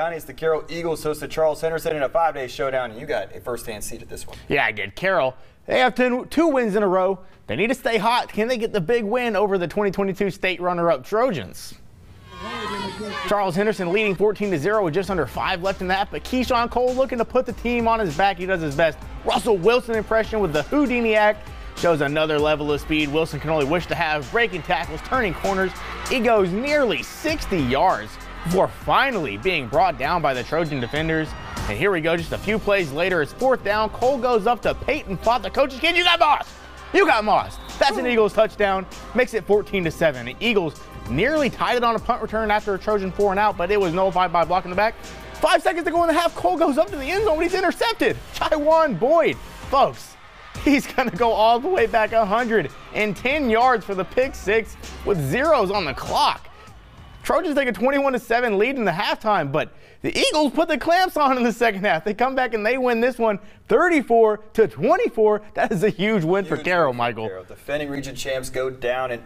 It's the Carroll Eagles hosted Charles Henderson in a five-day showdown, and you got a first-hand seat at this one. Yeah, I did. Carroll, they have two, two wins in a row. They need to stay hot. Can they get the big win over the 2022 state runner-up Trojans? Charles Henderson leading 14 to 0 with just under five left in that, but Keyshawn Cole looking to put the team on his back. He does his best. Russell Wilson impression with the Houdini act shows another level of speed Wilson can only wish to have, breaking tackles, turning corners. He goes nearly 60 yards before finally being brought down by the Trojan defenders. And here we go, just a few plays later, it's fourth down. Cole goes up to Peyton Fott, the coach's kid. You got Moss! You got Moss! That's an Eagles touchdown, makes it 14 to 7. The Eagles nearly tied it on a punt return after a Trojan four and out, but it was nullified by blocking the back. Five seconds to go in the half, Cole goes up to the end zone, but he's intercepted. Chaiwan Boyd, folks, he's gonna go all the way back 110 yards for the pick six with zeros on the clock. Trojans take a 21 7 lead in the halftime, but the Eagles put the clamps on in the second half. They come back and they win this one 34 to 24. That is a huge win Huge for Carroll, Michael. Carroll. Defending region champs go down in